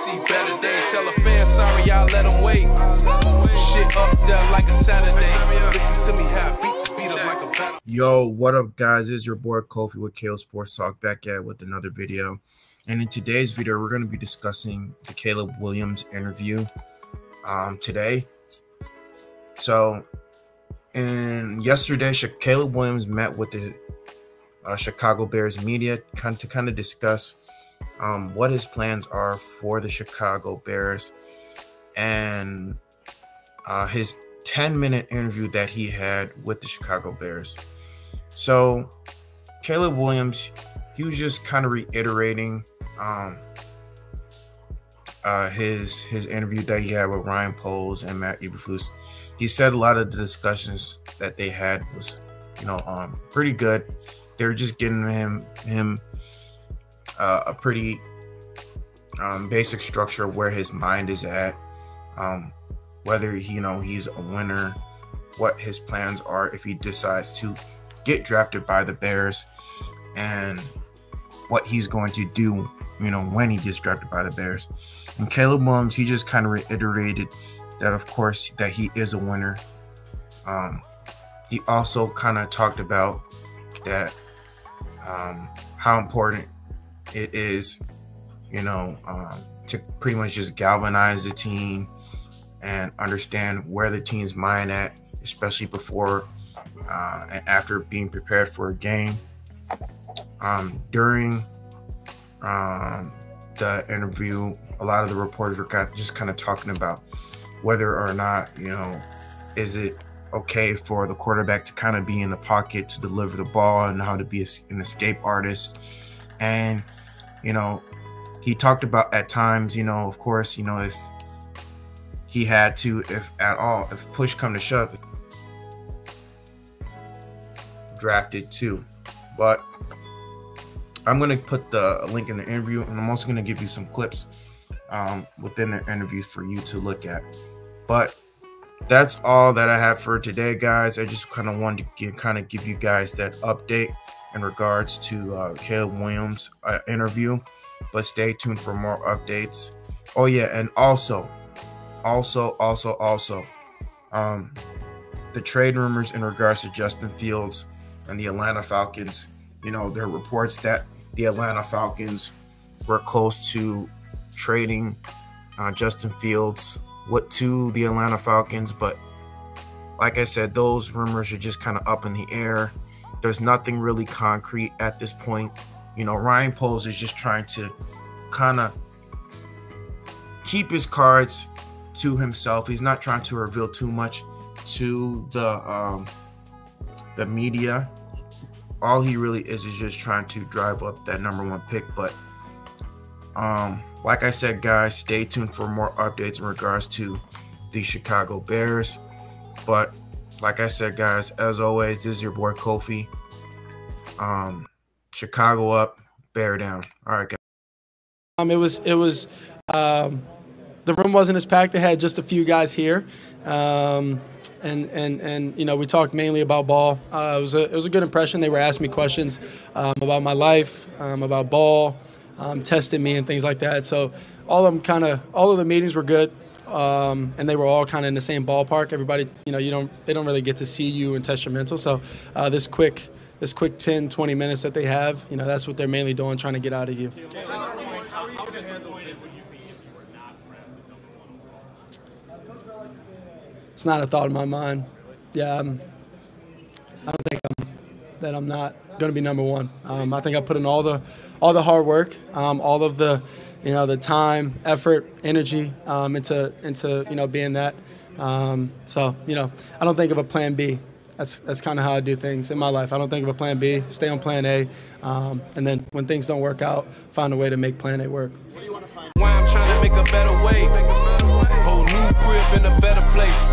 see better days. Tell a fan sorry, y'all let them wait. Shit up there like a Saturday. Listen to me, how beat speed up like a battle. Yo, what up, guys? It's your boy Kofi with KO Sports Talk back at with another video. And in today's video, we're going to be discussing the Caleb Williams interview um, today. So, and yesterday, Caleb Williams met with the uh, Chicago Bears media to kind of discuss um, what his plans are for the Chicago Bears and uh, his 10 minute interview that he had with the Chicago Bears. So, Caleb Williams, he was just kind of reiterating um, uh, his his interview that he had with Ryan Poles and Matt Eberflus. He said a lot of the discussions that they had was, you know, um, pretty good. They were just getting him him uh, a pretty um, basic structure of where his mind is at, um, whether he, you know he's a winner, what his plans are if he decides to get drafted by the Bears, and what he's going to do, you know, when he gets drafted by the Bears. And Caleb Williams, he just kind of reiterated that, of course, that he is a winner. Um, he also kind of talked about that um, how important it is, you know, um, to pretty much just galvanize the team and understand where the team's mind at, especially before uh, and after being prepared for a game. Um, during um, the interview, a lot of the reporters were just kind of talking about whether or not, you know, is it okay for the quarterback to kind of be in the pocket to deliver the ball and how to be an escape artist. And, you know, he talked about at times, you know, of course, you know, if he had to, if at all, if push come to shove, drafted too. But I'm going to put the link in the interview and I'm also going to give you some clips um, within the interview for you to look at. But that's all that I have for today, guys. I just kind of wanted to kind of give you guys that update in regards to uh, Caleb Williams uh, interview. But stay tuned for more updates. Oh yeah, and also, also, also, also, um, the trade rumors in regards to Justin Fields and the Atlanta Falcons. You know, there are reports that the Atlanta Falcons were close to trading uh, Justin Fields what to the Atlanta Falcons, but like I said, those rumors are just kind of up in the air. There's nothing really concrete at this point. You know, Ryan Poles is just trying to kind of keep his cards to himself. He's not trying to reveal too much to the um, the media. All he really is is just trying to drive up that number one pick. But um, like I said, guys, stay tuned for more updates in regards to the Chicago Bears. But like I said, guys, as always, this is your boy Kofi. Um, Chicago up, Bear down. All right, guys. Um, it was it was um, the room wasn't as packed. They had just a few guys here. Um, and and and you know we talked mainly about ball. Uh, it was a it was a good impression. They were asking me questions um, about my life, um, about ball, um, tested me and things like that. So all of them kind of all of the meetings were good. Um, and they were all kind of in the same ballpark. Everybody, you know, you don't they don't really get to see you and test your mental. So uh, this quick this quick 10, 20 minutes that they have, you know, that's what they're mainly doing, trying to get out of you. It's not a thought in my mind. Yeah, I'm, I don't think I'm, that I'm not going to be number one. Um, I think I put in all the all the hard work, um, all of the you know the time, effort, energy um, into into you know being that. Um, so you know I don't think of a plan B. That's that's kind of how I do things in my life. I don't think of a plan B. Stay on plan A, um, and then when things don't work out, find a way to make plan A work. Why I'm trying to make a better way. Whole new crib in a better place.